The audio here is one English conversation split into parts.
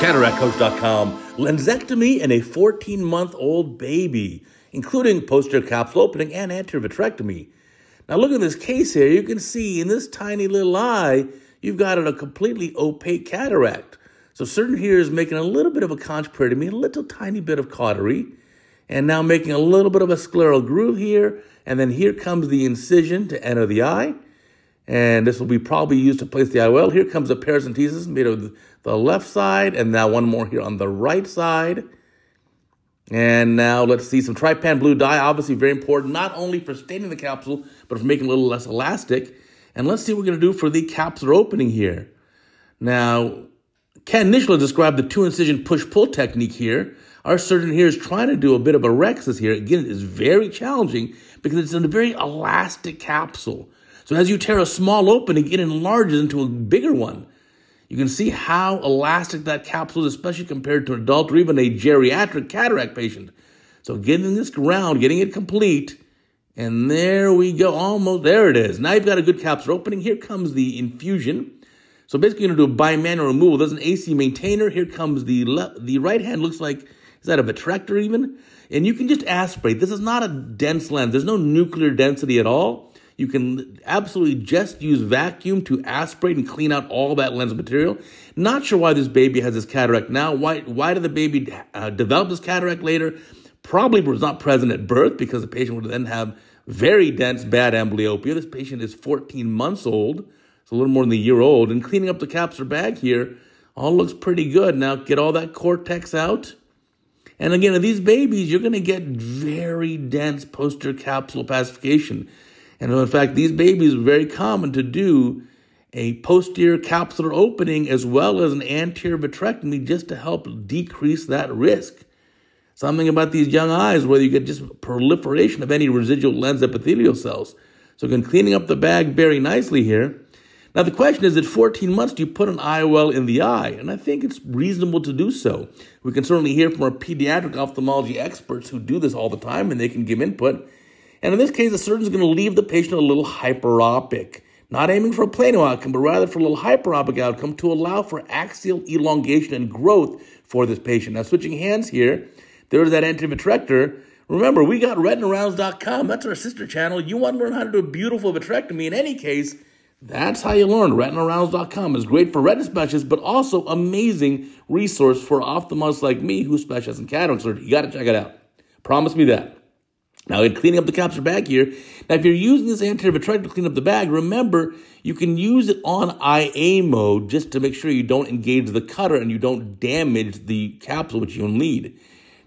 CataractCoach.com. Lensectomy in a 14 month old baby, including posterior capsule opening and anterior vitrectomy. Now, look at this case here. You can see in this tiny little eye, you've got a completely opaque cataract. So, surgeon here is making a little bit of a conj peritomy, a little tiny bit of cautery, and now making a little bit of a scleral groove here. And then here comes the incision to enter the eye. And this will be probably used to place the IOL. Here comes a paracentesis made of the left side, and now one more here on the right side. And now let's see some trypan blue dye, obviously very important, not only for staining the capsule, but for making it a little less elastic. And let's see what we're going to do for the capsular opening here. Now, Ken initially described the two incision push-pull technique here. Our surgeon here is trying to do a bit of a rhexis here. Again, it's very challenging because it's in a very elastic capsule. So as you tear a small opening, it enlarges into a bigger one. You can see how elastic that capsule is, especially compared to an adult or even a geriatric cataract patient. So getting this ground, getting it complete, and there we go, almost, there it is. Now you've got a good capsule opening. Here comes the infusion. So basically you're gonna do a bimanual removal. There's an AC maintainer. Here comes the the right hand looks like, is that a vitrector even? And you can just aspirate. This is not a dense lens. There's no nuclear density at all. You can absolutely just use vacuum to aspirate and clean out all that lens material. Not sure why this baby has this cataract now. Why, why did the baby uh, develop this cataract later? Probably was not present at birth because the patient would then have very dense bad amblyopia. This patient is 14 months old. It's a little more than a year old. And cleaning up the capsular bag here, all looks pretty good. Now get all that cortex out. And again, in these babies, you're going to get very dense posterior capsule opacification. And in fact, these babies are very common to do a posterior capsular opening as well as an anterior vitrectomy just to help decrease that risk. Something about these young eyes where you get just proliferation of any residual lens epithelial cells. So again, cleaning up the bag very nicely here. Now the question is, at 14 months, do you put an IOL in the eye? And I think it's reasonable to do so. We can certainly hear from our pediatric ophthalmology experts who do this all the time and they can give input. And in this case, the surgeon is going to leave the patient a little hyperopic, not aiming for a plano outcome, but rather for a little hyperopic outcome to allow for axial elongation and growth for this patient. Now, switching hands here, there's that antivitrector. Remember, we got retinarounds.com. That's our sister channel. You want to learn how to do a beautiful vitrectomy. In any case, that's how you learn. Retinarounds.com is great for retina specialists, but also amazing resource for ophthalmologists like me who specialize in cataract surgery. You got to check it out. Promise me that. Now, in cleaning up the capsular bag here, now if you're using this anterior vitrector to clean up the bag, remember you can use it on IA mode just to make sure you don't engage the cutter and you don't damage the capsule, which you'll need.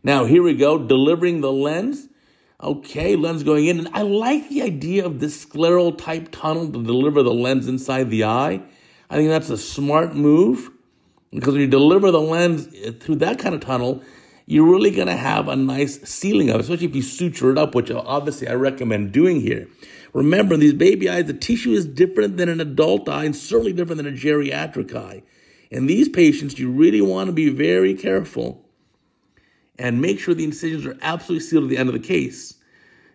Now, here we go, delivering the lens. Okay, lens going in. And I like the idea of this scleral type tunnel to deliver the lens inside the eye. I think that's a smart move because when you deliver the lens eh, through that kind of tunnel, you're really going to have a nice sealing of especially if you suture it up, which obviously I recommend doing here. Remember, in these baby eyes, the tissue is different than an adult eye and certainly different than a geriatric eye. In these patients, you really want to be very careful and make sure the incisions are absolutely sealed at the end of the case.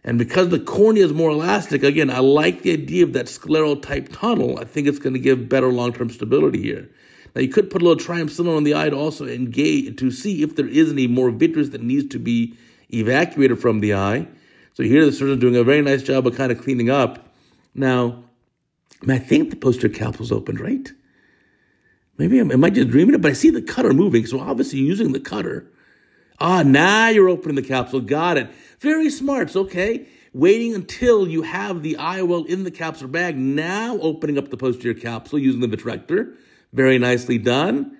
And because the cornea is more elastic, again, I like the idea of that scleral type tunnel. I think it's going to give better long-term stability here. Now you could put a little triamcinolone on the eye to also engage to see if there is any more vitreous that needs to be evacuated from the eye. So here the surgeon doing a very nice job of kind of cleaning up. Now, I think the posterior capsule's opened, right? Maybe I'm, am I just dreaming it? But I see the cutter moving, so obviously using the cutter. Ah, now you're opening the capsule. Got it. Very smart. It's okay. Waiting until you have the IOL in the capsular bag, now opening up the posterior capsule using the vitrector. Very nicely done.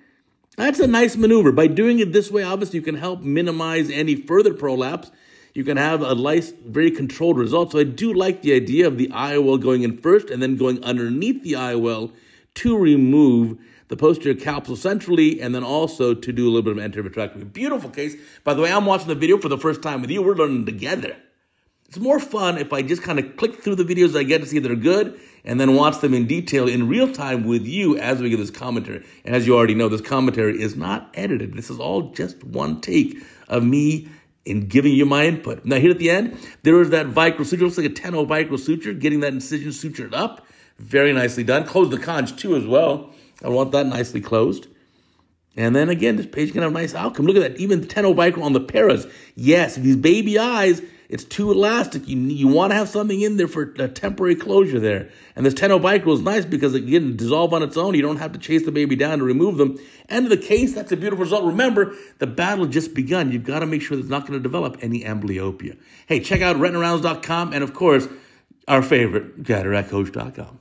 That's a nice maneuver. By doing it this way, obviously, you can help minimize any further prolapse. You can have a nice, very controlled result. So I do like the idea of the IOL going in first and then going underneath the IOL to remove the posterior capsule centrally and then also to do a little bit of anterior vitrectomy. Beautiful case. By the way, I'm watching the video for the first time with you. We're learning together. It's more fun if I just kind of click through the videos I get to see if they're good and then watch them in detail in real time with you as we get this commentary. And as you already know, this commentary is not edited. This is all just one take of me in giving you my input. Now here at the end, there is that vicryl suture. Looks like a 10 vicryl suture, getting that incision sutured up. Very nicely done. Close the conch too as well. I want that nicely closed. And then again, this page can have a nice outcome. Look at that, even 10 micron on the paras. Yes, these baby eyes, it's too elastic. You, you want to have something in there for a temporary closure there. And this 10 micro is nice because it can dissolve on its own. You don't have to chase the baby down to remove them. End of the case, that's a beautiful result. Remember, the battle just begun. You've got to make sure that it's not going to develop any amblyopia. Hey, check out retinarounds.com and, of course, our favorite, cataractcoach.com.